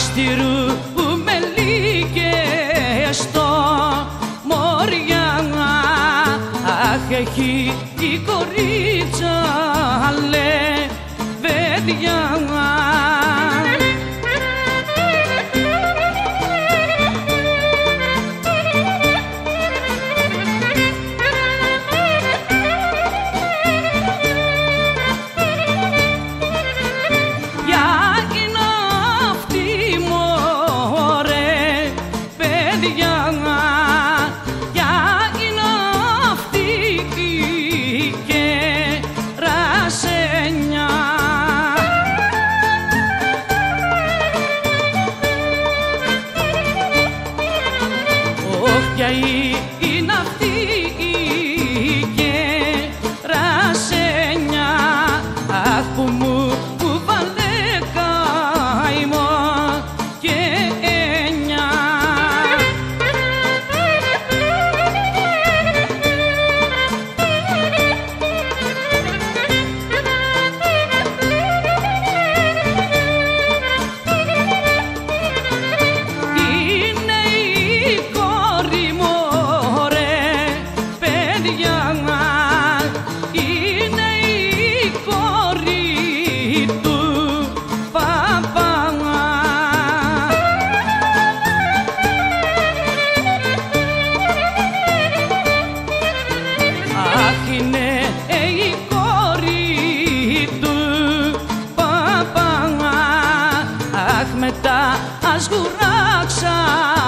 στηρούμε λίγε στο μωριά αχ έχει η κορίτσα aí μας γουράξαν.